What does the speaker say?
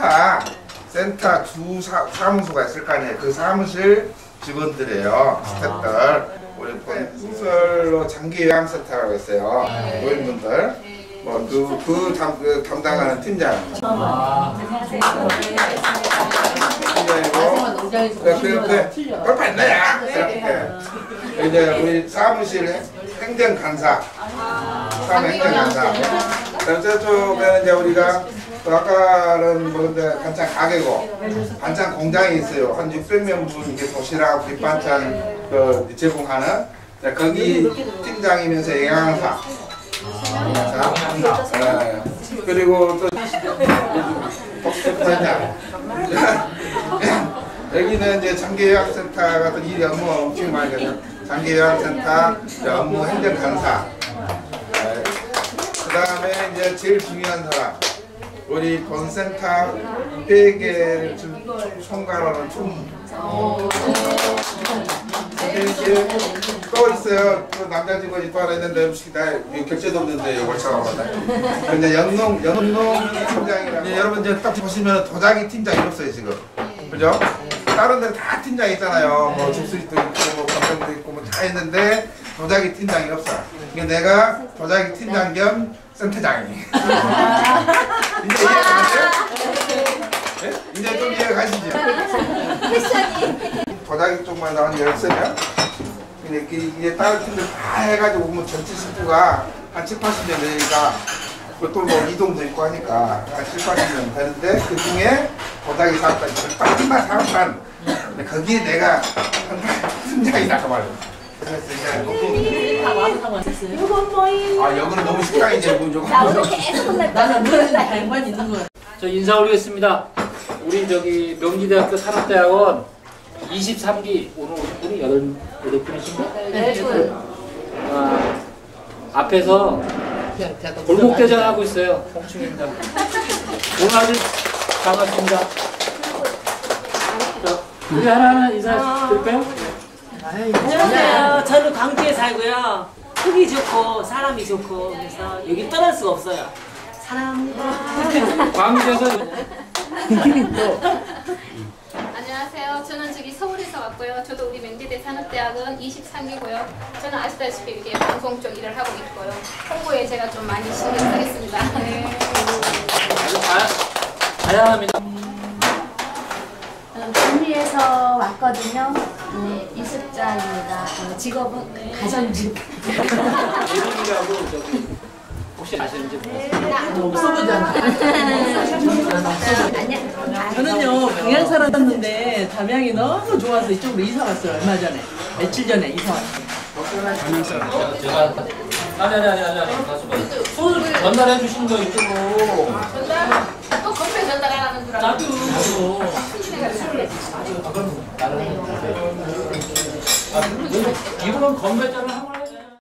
센터 센터 두 사, 사무소가 있을 거 아니에요. 그 사무실 직원들이에요. 스태프들. 우리 소설로 장기 요양센터라고 있어요. 노인분들. 뭐 그 그, 담, 그 담당하는 팀장. 팀장이고 그, 그 옆에 뭘 봤나야? 이렇게. 이제 우리 사무실 행- 행정 간사. 사무 행정 간사. 그다음 저쪽에는 이제 우리가 또 아까는 뭐 근데 반찬 가게고 반찬 공장이 있어요. 한 600명 분 이게 도시락 밑반찬 그 제공하는 자, 거기 팀장이면서 영양사. 영양사. 예. 그리고 또 복수판장. 여기는 이제 장기요양센터 같은 일 업무 엄청 많이 가죠. 장기요양센터 이제 업무 행정 간사. 그 다음에 이제 제일 중요한 사람. 우리 본센터 회계를 좀 총괄하는 총. 이게 또 있어요. 또 남자 직원이 또 하나 있는데 혹시 나 결제도 없는데 이걸 잡아봤나? 근데 연농 연농 팀장이라고. 이제 여러분 이제 딱 보시면 도자기 팀장이 없어요 지금. 그죠? 다른 데는 다 팀장 있잖아요. 뭐 집수리도 있고 뭐 건강도 있고 뭐 다 있는데 도자기 팀장이 없어. 이게 내가 도자기 팀장 겸 센터장이. 이제 이해 가세요? 네? 이제 좀 이해 가시죠? 도자기 쪽만 나온 열세 명 근데 이게, 이게 다른 팀들 다 해가지고 보면 전체 식구가 한 7, 80명 되니까 또뭐 이동도 있고 하니까 한 7, 80명 되는데 그 중에 도자기 사업단 절반만 사업단 근데 거기에 내가 팀장이라고 말이야 이건? 아 여기는 너무 식당이지 뭐 조금 나 오늘 계속 혼날 거야. 나는 그런 양반 있는 거야. 저 인사 올리겠습니다. 우리 저기 명지대학교 산업대학원 23기 오늘 우리 여덟 여덟 분이신가? 네, 아, 앞에서 골목 대전 하고 있어요. 홍충입니다. 오늘 아주 반갑습니다. 자, 우리 하나하나 인사 드릴까요? 안녕하세요. 저는 광주에 살고요. 흙이 좋고 사람이 좋고 그래서 여기 떠날 수가 없어요. 사랑합니다. 광주에서 안녕하세요. 저는 저기 서울에서 왔고요. 저도 우리 명지대 산업대학은 23기고요. 저는 아시다시피 이렇게 방송 쪽 일을 하고 있고요. 홍보에 제가 좀 많이 신경 쓰겠습니다. 네. 아주 다, 다양합니다. 준비해서 왔거든요. 네, 이숙자입니다. 어, 직업은 가정주. 예림이라고 저기 혹시 아시는지 모르겠어요. 없어 보잖아. 안녕. 저는요 평양 살았는데 담양이 너무 좋아서 이쪽으로 이사 왔어요. 얼마 전에 며칠 전에 이사 왔어요. 제가 아니 아니 아니 아니 아니 가수가 손 전달해 주신 거 이쪽으로 전달, 또 건배 전달하라는 줄 알고. 나도 아, 이거는 건배자를 한 번.